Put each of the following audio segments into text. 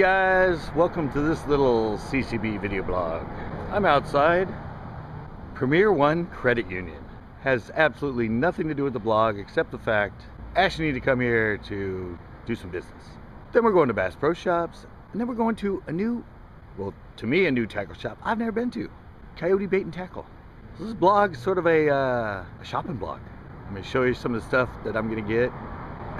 guys, welcome to this little CCB video blog. I'm outside. Premier One Credit Union has absolutely nothing to do with the blog except the fact Ash needed to come here to do some business. Then we're going to Bass Pro Shops, and then we're going to a new, well, to me, a new tackle shop I've never been to, Coyote Bait and Tackle. So this blog is sort of a, uh, a shopping blog. I'm going to show you some of the stuff that I'm going to get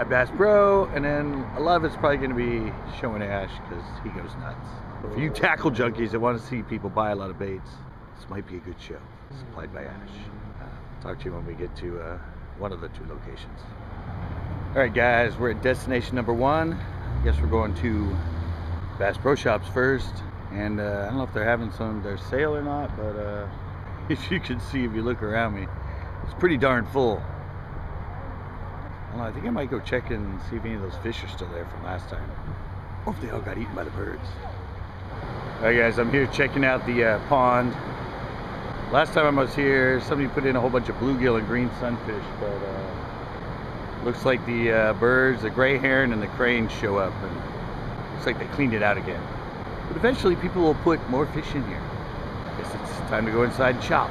at Bass Pro, and then a lot of it's probably going to be showing Ash because he goes nuts. For you tackle junkies that want to see people buy a lot of baits, this might be a good show. Supplied by Ash. Uh, talk to you when we get to uh, one of the two locations. All right, guys, we're at destination number one. I guess we're going to Bass Pro Shops first, and uh, I don't know if they're having some their sale or not, but uh, if you can see if you look around me, it's pretty darn full. I, know, I think I might go check and see if any of those fish are still there from last time. Or if they all got eaten by the birds. Alright guys, I'm here checking out the uh, pond. Last time I was here, somebody put in a whole bunch of bluegill and green sunfish, but uh, looks like the uh, birds, the gray heron and the cranes show up and looks like they cleaned it out again. But eventually people will put more fish in here. I Guess it's time to go inside and shop.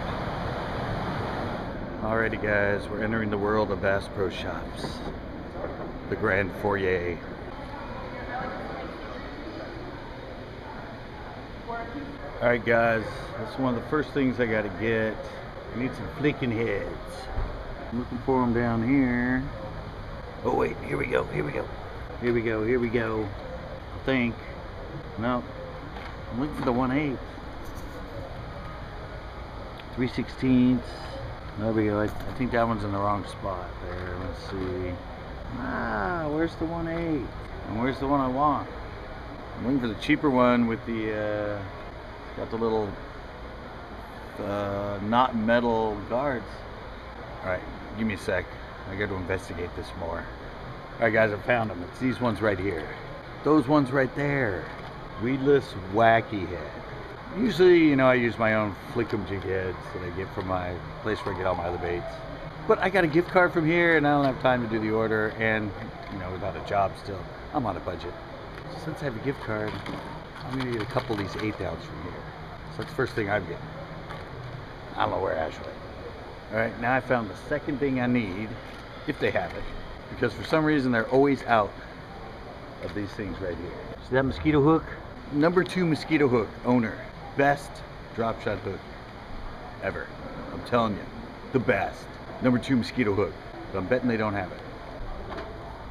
Alrighty guys, we're entering the world of Bass Pro Shops. The Grand Foyer. Alright guys, that's one of the first things I gotta get. I need some flicking heads. I'm looking for them down here. Oh wait, here we go, here we go. Here we go, here we go. I think. No. I'm looking for the 1 8 3 16ths. There we go. I, think that one's in the wrong spot there. Let's see. Ah, where's the 1 8? And where's the one I want? I'm looking for the cheaper one with the, uh, got the little uh, not metal guards. Alright, give me a sec. I got to investigate this more. Alright guys, I found them. It's these ones right here. Those ones right there. Weedless Wacky Head. Usually, you know, I use my own Flickum jig heads that I get from my place where I get all my other baits. But I got a gift card from here and I don't have time to do the order and, you know, without a job still, I'm on a budget. Since I have a gift card, I'm gonna get a couple of these eighth ounce from here. So that's the first thing I'm getting. I don't know where Ash went. All right, now I found the second thing I need, if they have it, because for some reason they're always out of these things right here. See that mosquito hook? Number two mosquito hook owner best drop shot hook ever. I'm telling you, the best. Number two mosquito hook. But I'm betting they don't have it.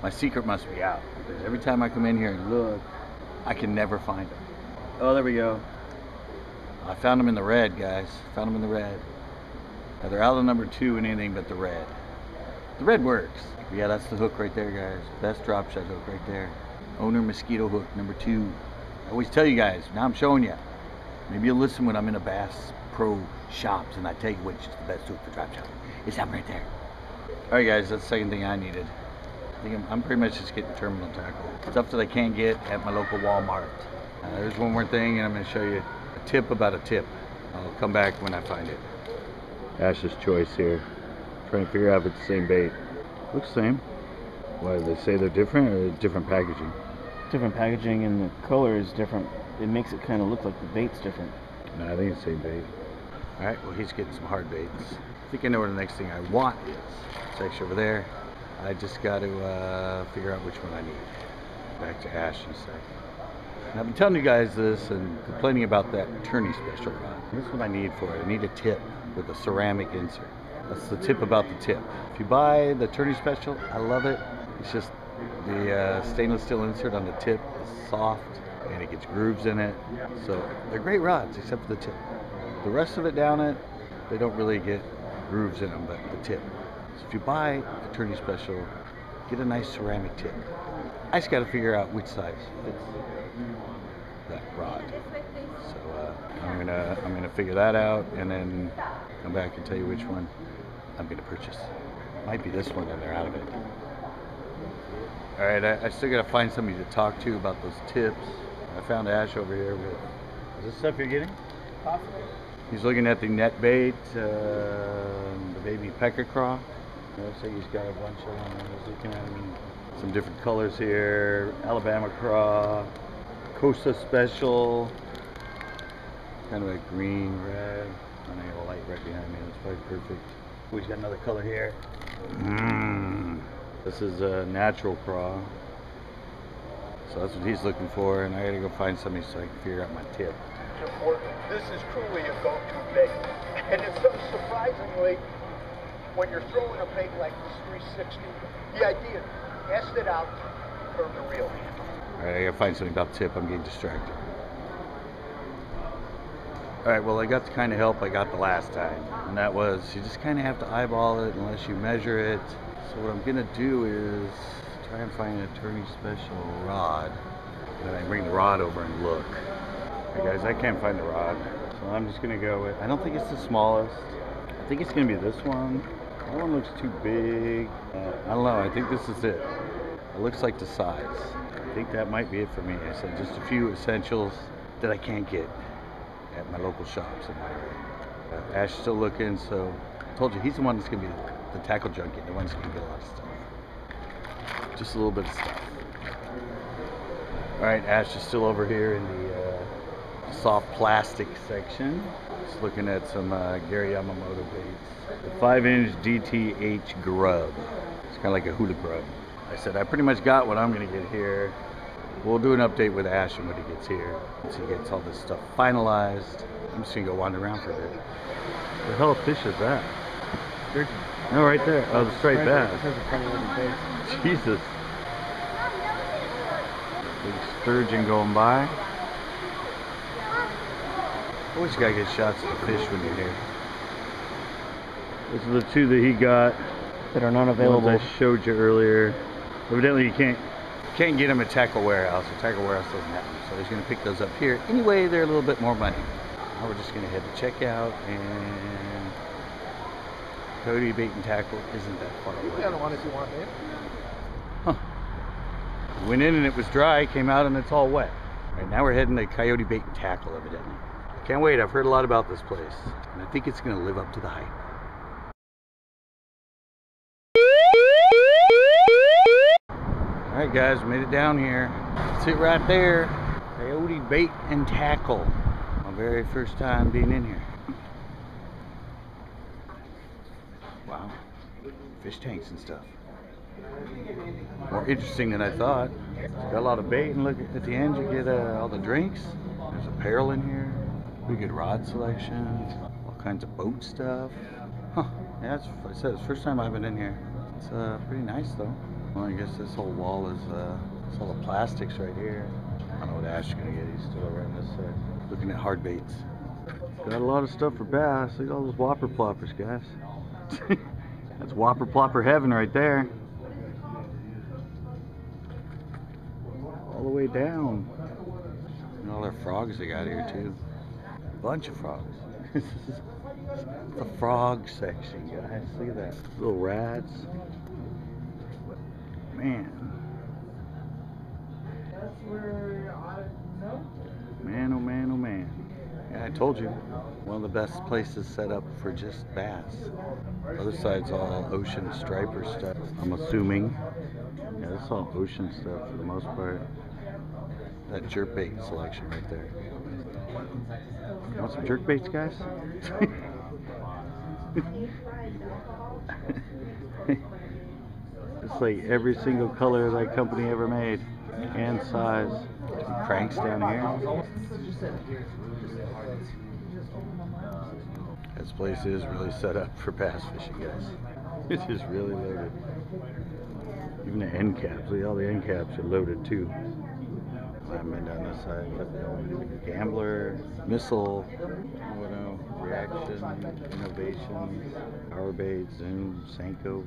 My secret must be out. Because every time I come in here and look, I can never find them. Oh, there we go. I found them in the red, guys. Found them in the red. Now they're out of number two and anything but the red. The red works. Yeah, that's the hook right there, guys. Best drop shot hook right there. Owner mosquito hook number two. I always tell you guys, now I'm showing you. Maybe you'll listen when I'm in a Bass Pro Shops and I tell you which is the best hook for drop shot. It's that right there. Alright guys, that's the second thing I needed. I think I'm, I'm, pretty much just getting terminal tackle. Stuff that I can't get at my local Walmart. Uh, there's one more thing and I'm going to show you a tip about a tip. I'll come back when I find it. Ash's choice here. Trying to figure out if it's the same bait. Looks the same. Why, do they say they're different or different packaging? Different packaging and the color is different it makes it kind of look like the bait's different. No, I think it's the same bait. All right, well, he's getting some hard baits. I think I know where the next thing I want is. It's actually over there. I just got to uh, figure out which one I need. Back to Ash in a sec. And I've been telling you guys this and complaining about that tourney special rod. Here's what I need for it. I need a tip with a ceramic insert. That's the tip about the tip. If you buy the tourney special, I love it. It's just the uh, stainless steel insert on the tip is soft and it gets grooves in it. So they're great rods except for the tip. The rest of it down it, they don't really get grooves in them, but the tip. So if you buy a tourney special, get a nice ceramic tip. I just got to figure out which size fits that rod. So uh, I'm gonna I'm gonna figure that out and then come back and tell you which one I'm gonna purchase. Might be this one and they're out of it. All right, I, I still gotta find somebody to talk to about those tips. I found Ash over here with. Is this stuff you're getting? Possibly. He's looking at the Netbait, uh, the baby Paca craw. Looks like he's got a bunch of them. He's looking at them in some different colors here. Alabama craw, Costa Special. Kind of a green, red. And I got a light right behind me. That's probably perfect. We've got another color here. Mmm. This is a natural craw. So that's what he's looking for. And I gotta go find somebody so I can figure out my tip. This is truly a go-to bait. And it's so surprisingly, when you're throwing a bait like this 360, the idea, cast it out, turn the reel. Alright, I gotta find something about tip. I'm getting distracted. Alright, well, I got the kind of help I got the last time. And that was you just kind of have to eyeball it unless you measure it. So, what I'm gonna do is try and find an a tourney special rod. Then I bring the rod over and look. Alright, guys, I can't find the rod. So, I'm just gonna go with. I don't think it's the smallest. I think it's gonna be this one. That one looks too big. Uh, I don't know. I think this is it. It looks like the size. I think that might be it for me. I said just a few essentials that I can't get at my local shops in my area. Uh, Ash is still looking, so I told you he's the one that's gonna be the, the tackle junkie, the one that's gonna get a lot of stuff. Just a little bit of stuff. All right, Ash is still over here in the uh, soft plastic section. Just looking at some uh, Gary Yamamoto baits. The five inch DTH grub. It's kind of like a hula grub. I said I pretty much got what I'm gonna get here. We'll do an update with Ash when he gets here. Once he gets all this stuff finalized. I'm just gonna go wander around for a bit. The hell fish is that? No, right there. Oh, the striped bass. Jesus. Big sturgeon going by. Always gotta get shots of the fish when you're here. Those are the two that he got. That are not The ones available. I showed you earlier. Evidently, you can't can't get them at Tackle Warehouse. The Tackle Warehouse doesn't have them, so he's gonna pick those up here. Anyway, they're a little bit more money. Now we're just gonna head to checkout, and Coyote Bait and Tackle isn't that far You away. got one if you want, man. Huh. Went in and it was dry, came out and it's all wet. Right now we're heading to Coyote Bait and Tackle, evidently. Can't wait, I've heard a lot about this place, and I think it's gonna live up to the hype. Alright guys, made it down here. Sit right there. Coyote Bait and Tackle. My very first time being in here. Wow. Fish tanks and stuff. More interesting than I thought. Got a lot of bait and look at the end you get uh, all the drinks. There's apparel in here. We get rod selection. All kinds of boat stuff. Huh. Yeah, that's, I said, it's the first time I've been in here. It's uh, pretty nice though. Well, I guess this whole wall is uh, it's all the plastics right here. I don't know what Ash is gonna get. He's still over on this side. Looking at hard baits. Got a lot of stuff for bass. Look at all those whopper ploppers, guys. That's whopper plopper heaven right there. All the way down. And all their frogs they got here too. Bunch of frogs. This is the frog section, guys. Look at that. Little rats. Man. That's where I noticed. Man, oh man, oh man. Yeah, I told you. One of the best places set up for just bass. Other side's all ocean striper stuff. I'm assuming. Yeah, this is all ocean stuff for the most part. That jerk bait selection right there. You want some jerk baits, guys? it's like every single color that company ever made and size. Cranks down here. This place is really set up for bass fishing, guys. It is just really loaded. Even the end caps, look, all the end caps are loaded too. I've been down this side. The Gambler, Missile, what know, Reaction, Innovation, Power Bait, Zoom, Senko.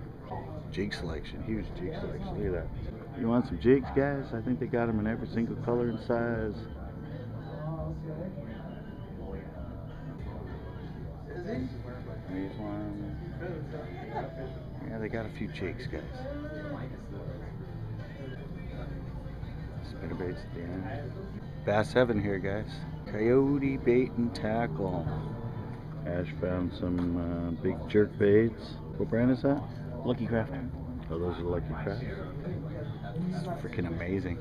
Jig selection, huge jig selection. Look at that. You want some jigs, guys? I think they got them in every single color and size. One. Yeah, they got a few jigs, guys. Spinner baits at the end. Bass heaven here, guys. Coyote bait and tackle. Ash found some uh, big jerk baits. What brand is that? Lucky Craft. Oh, those are Lucky Craft. It's freaking amazing.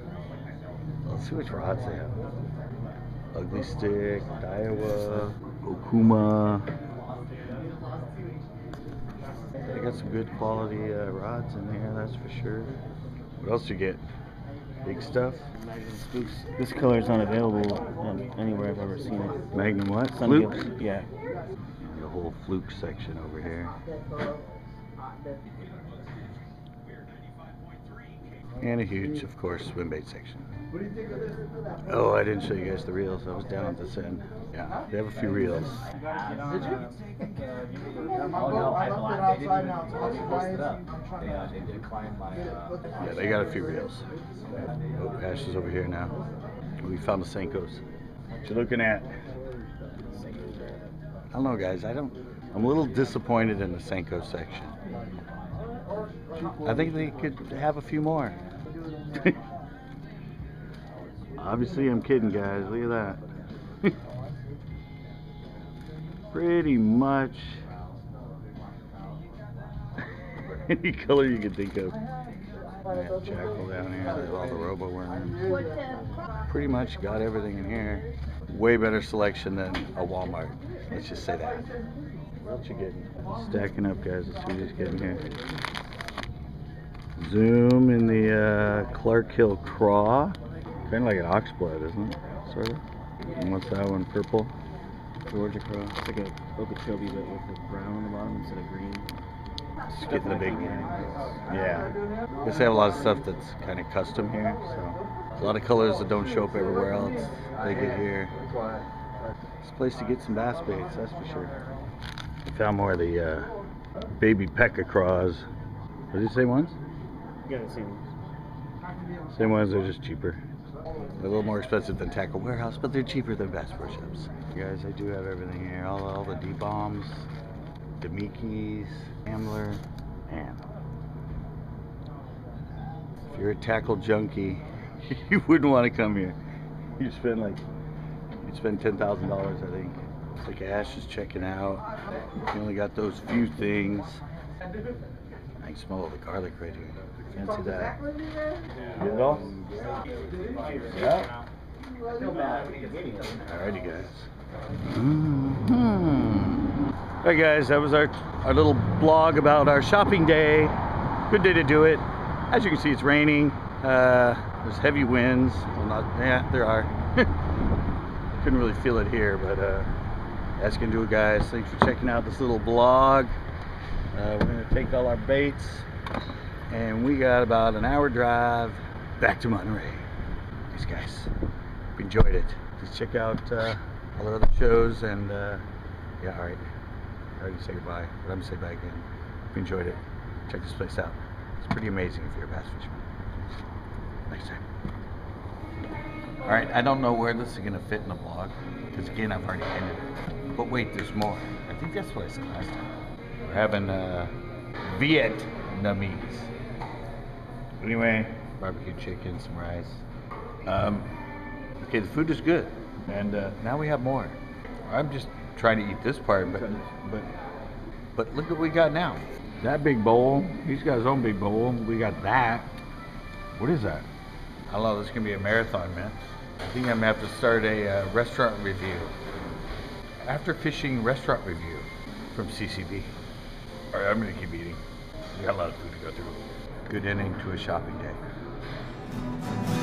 Let's see which rods they have. Ugly Stik, Daiwa, Okuma. They got some good quality uh, rods in there, that's for sure. What else you get? Big stuff? Magnum Spooks. This color is not available um, anywhere I've ever seen it. Magnum what? Sun Fluke? Yeah. The whole fluke section over here. And a huge, of course, swim bait section. Oh, I didn't show you guys the reels. I was down at this end. Yeah, they have a few reels. Did you? Oh no, I. They didn't even post it up. They, uh, they declined my. Uh, Yeah, they got a few reels. Oh, Ash is over here now. We found the Senkos. What you looking at? I don't know, guys. I don't. I'm a little disappointed in the Senko section. I think they could have a few more. Obviously, I'm kidding, guys. Look at that. Pretty much any color you can think of. Yeah, Jackall down here. There's all the robo worms. Pretty much got everything in here. Way better selection than a Walmart. Let's just say that. What you getting? Stacking up, guys. Let's see who's getting here. Zoom in the uh, Clark Hill Craw. Kind of like an oxblood, isn't it? Sort of. And what's that one? Purple. Georgia Craw. It's like a Okeechobee, but with the brown on the bottom instead of green. Just getting the big. Yeah. Guess they have a lot of stuff that's kind of custom here. So a lot of colors that don't show up everywhere else. They get here. It's a place to get some bass baits, that's for sure. I found more of the uh, baby Paca craws. Are these the same ones? You gotta see them. Same ones, they're just cheaper. They're a little more expensive than Tackle Warehouse, but they're cheaper than Bass Pro Shops. Guys, I do have everything here. All, all the D-bombs, the Mikis, Ambler, man. If you're a tackle junkie, you wouldn't want to come here. You spend like, you spend ten thousand dollars, I think. It's like Ash is checking out. You only got those few things. I can smell the garlic right here. Fancy that. Get it all? Yeah. Alrighty, guys. Mhm. Alright, guys, that was our, our little blog about our shopping day. Good day to do it. As you can see, it's raining. Uh, there's heavy winds. Well, not, yeah, there are. Couldn't really feel it here, but uh, that's gonna do it, guys. Thanks for checking out this little blog. Uh, we're gonna take all our baits, and we got about an hour drive back to Monterey. Thanks, guys. Enjoyed it. Please check out uh, all our other shows, and uh, yeah, all right. I already say goodbye, but I'm gonna say bye again. Hope you enjoyed it. Check this place out. It's pretty amazing if you're a bass fisherman. Next time. All right, I don't know where this is gonna fit in the vlog, because again, I've already ended it. But wait, there's more. I think that's what I said last time. We're having uh, Vietnamese. Anyway, barbecue chicken, some rice. Um, okay, the food is good, and uh, now we have more. I'm just trying to eat this part, but but but look what we got now. That big bowl. He's got his own big bowl. We got that. What is that? I don't know. This is gonna be a marathon, man. I think I'm gonna have to start a uh, restaurant review. After fishing restaurant review from CCB. All right, I'm gonna keep eating. We got a lot of food to go through. Good ending to a shopping day.